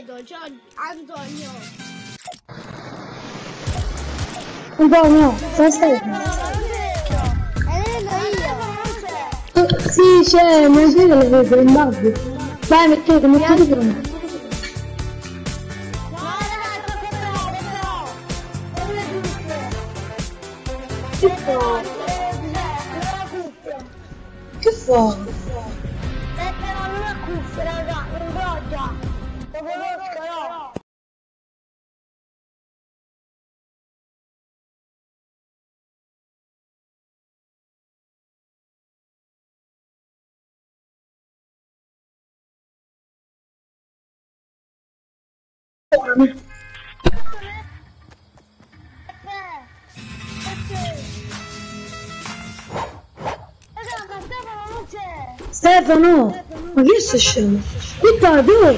ti vedo, ciao Antonio. Antonio, dove stai? E io. Eh, Sì, c'è, non si le vedo, in bagno. Vai, mettete, mettete pronto. Che fa? fora, né? Stefano, o que isso chama? Ditador?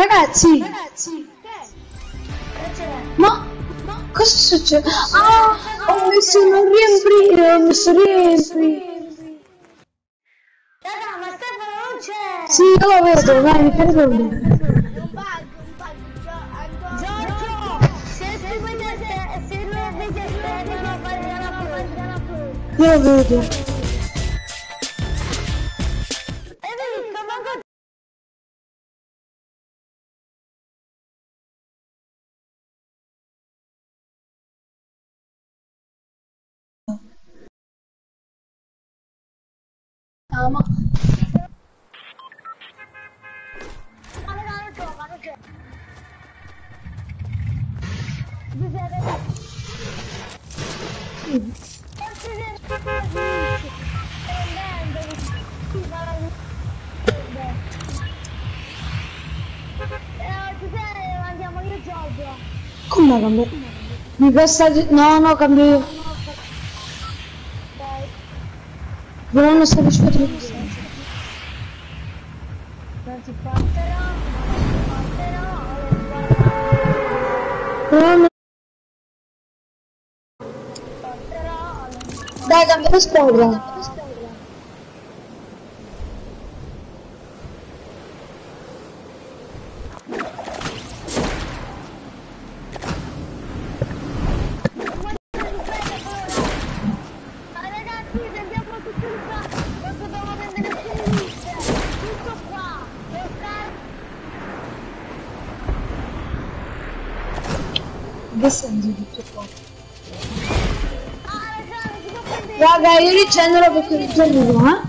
Dove? Ragazzi! Ma cosa succede? Ah, ho messo non riemprire, ho messo riempri. Raga, ma Stefano non c'è! Sì, io lo vedo, vai, mi fai vedere. Giorgio. Come cambio? Mi di- No, no, cambio Вон на собой что-то Да, там я спал, да. Che senso tutto qua? Raga, io riccendolo perché arrivo, eh?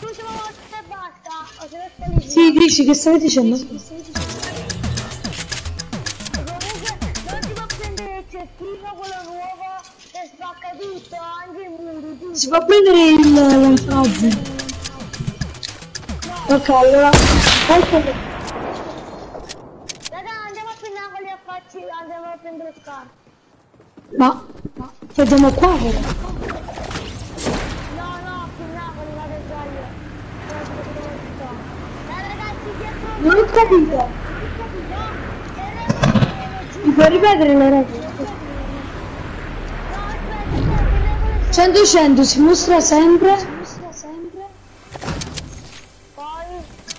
l'ultima volta e basta, o se ne sta lì. Sì, dici, che stavi dicendo? Comunque, non si può prendere il cestino, quello nuovo, che spacca tutto, anche i muri, tutto. Si può prendere il lampazzo? Ok, allora... Ecco... Raga, andiamo a Pinnacoli a farci, andiamo a prendere scarpe. Ma... Vediamo qua, però. No, no, Pinnacoli, vado già io. Però ci vedo dove sto. Dai ragazzi, dietro... Non ho capito. Mi puoi ripetere le regole? No, aspetta, aspetta, 100 100 si mostra sempre. Poi,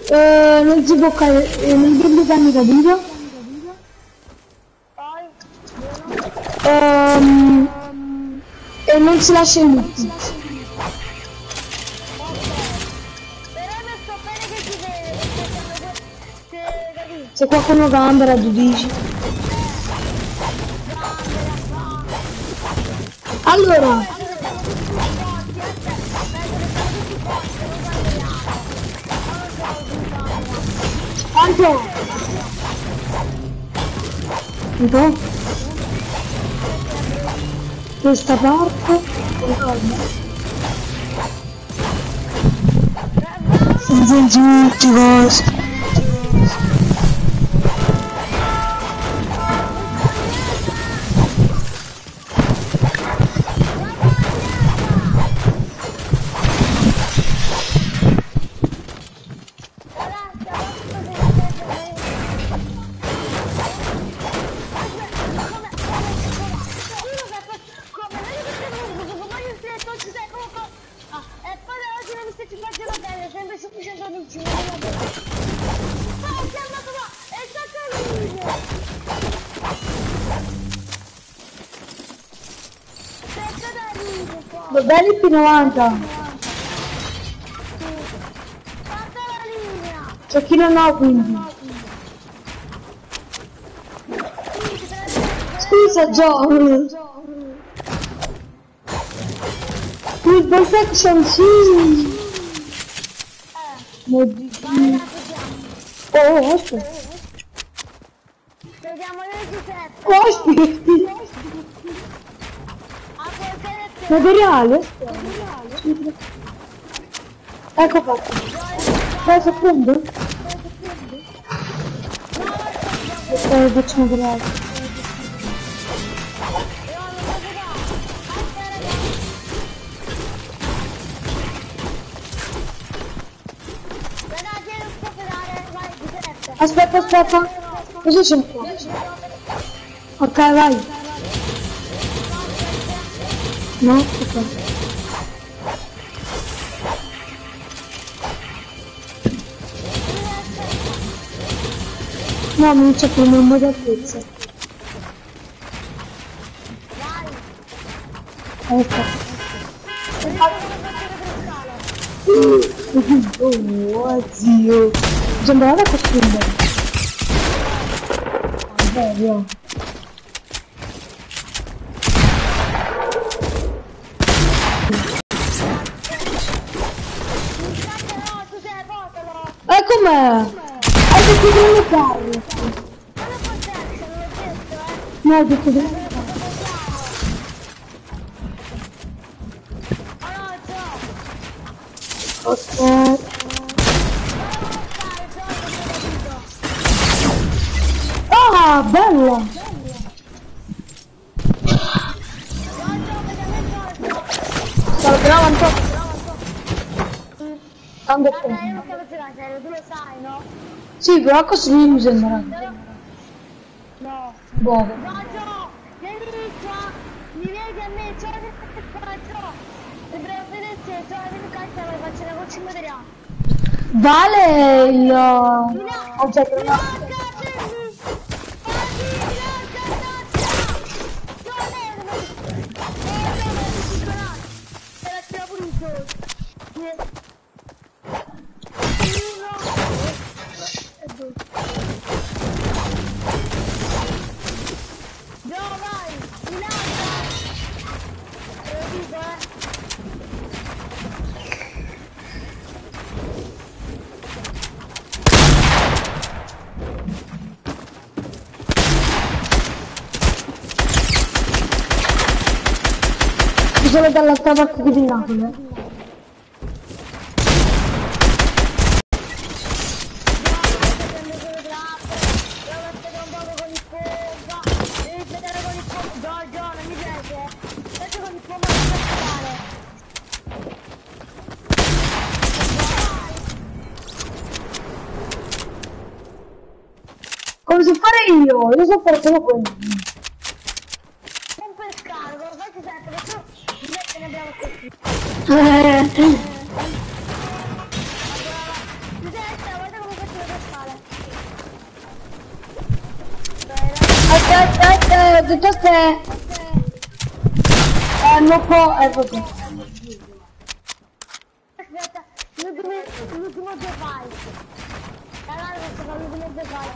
Eh, non si può cadere. Eh, non prendi danni capito? poi, Ehm, e non si lascia se, capito? Se qualcuno cambia, tu dici. Allora, quanto? Un po'? Questa parte? Senza tutti cose. P90. Guarda la linea. C'è chi non ha quindi. Scusa John. Il sì. Mio Dio. Vai, la vediamo. Oh, aspetta. Vediamo. Oh, aspetta. Ah, Haberi hali. Ben kapattım. Ben zıplandım. Ee, geçmedi lazım. Aspetta, aspetta. Così c'è un po'. Ok, vai. No? Ok. No, non c'è più un modo altezza. Ecco. Oh, zio. Sembrava costruire. Vabbè, via. E com'è? Hai detto di non farlo. No, ho detto di non farlo. Ok. Ah, bella! Stavo gravando. Tanto Guarda, io non giocare serio, tu lo sai, no? Sì, però così mi sembra. No. Boh. Giorgio, vieni qua, mi vedi a me, ciao faccio? Dobbiamo vederci, ciao, vieni qua, facendo una goccia in materiale. Vale il... Milano, oggetto Milano, rimasto. Caselli! Oggi, Milano, Caselli! Dove è? Dove è? Dove è? Piccolare. Te la tira pure il gol. Due. Uno. E due. Andiamo, vai! Milano! Te lo dico, eh! Parte di Napoli. eh. Come so fare io? Io so fare solo quello. Aspetta, aspetta, tutto te. Eh, non può, eh, vabbè. Aspetta, l'ultimo, l'ultimo due fai. Ragazzi, fa l'ultimo due fai.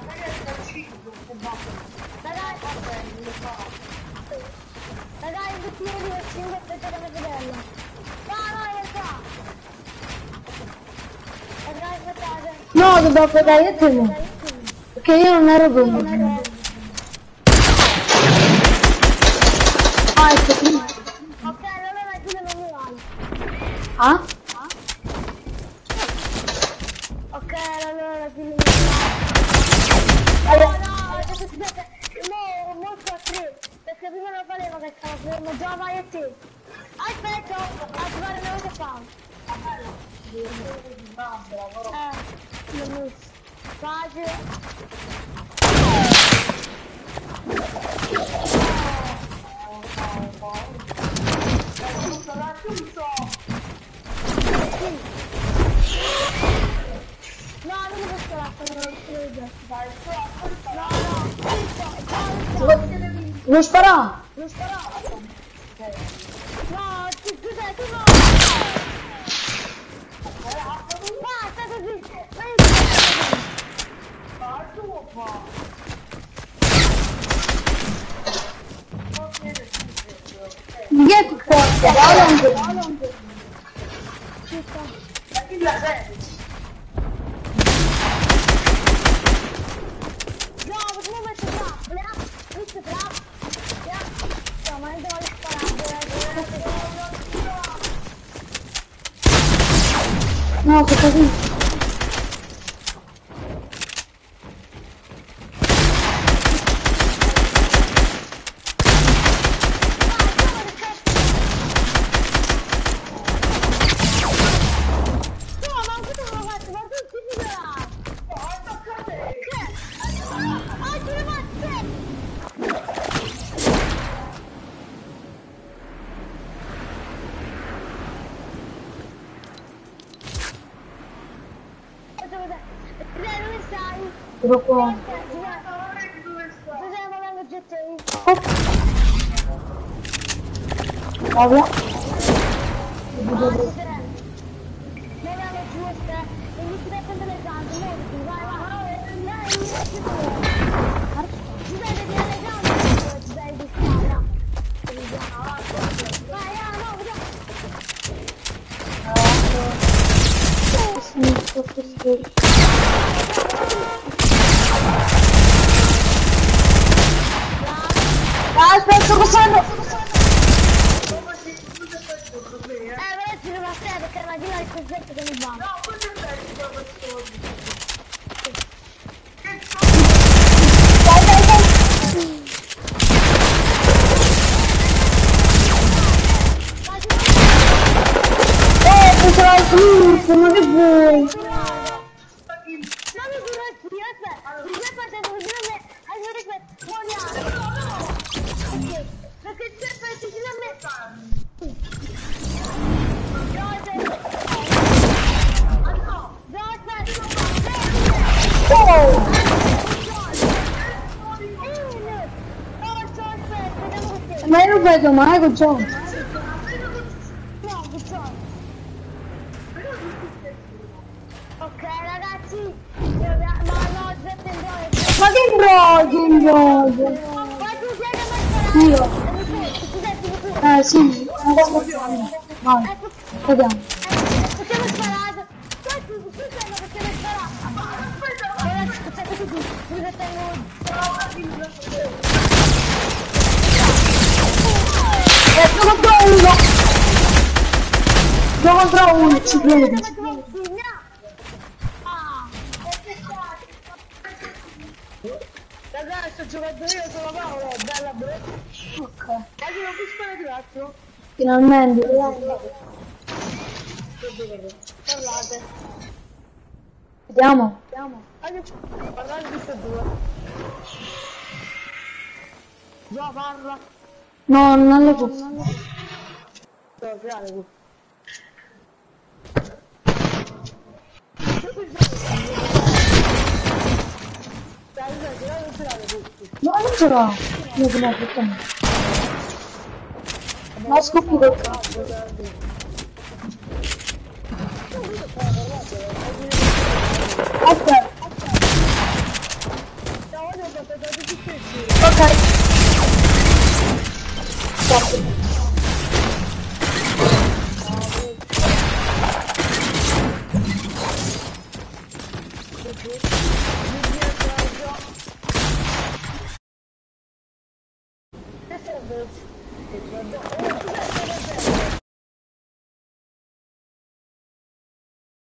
Ragazzi, ragazzi, il bicchiere di 5 aspettate mia sorella. No, no, è qua. Ragazzi, aspettate. No, dobbiamo aspettare io e te no. Perché io non ero pronto. Hein Ok, là, là, là, Allora, aspetta, no, molto a tre, perché prima non volevo che non, già vai a te. Aspetta, aspetta, non lo fa. Eh, lo muso. Fase. Non sparà! Non sparà! No, cos'è? Tu no! Basta così! Parto qua! Dietro! 我不高兴。Drop'u Hop. Abi. Çok güzel. Mother boy. Meron ba ito? Mahal. lazım lazım. Yok. Ersin. Var. Hadi. Я контрол! Я контрол! Чего это? Ok. Dai, non più sparaturato. Finalmente. Parlate. Vediamo. Vediamo. Parlate tutte e due. Già parla. No, non lo posso. Non lo posso. No ale co ra? Nie wiem jak to. Na skupu go. Okej. Okej. Stop.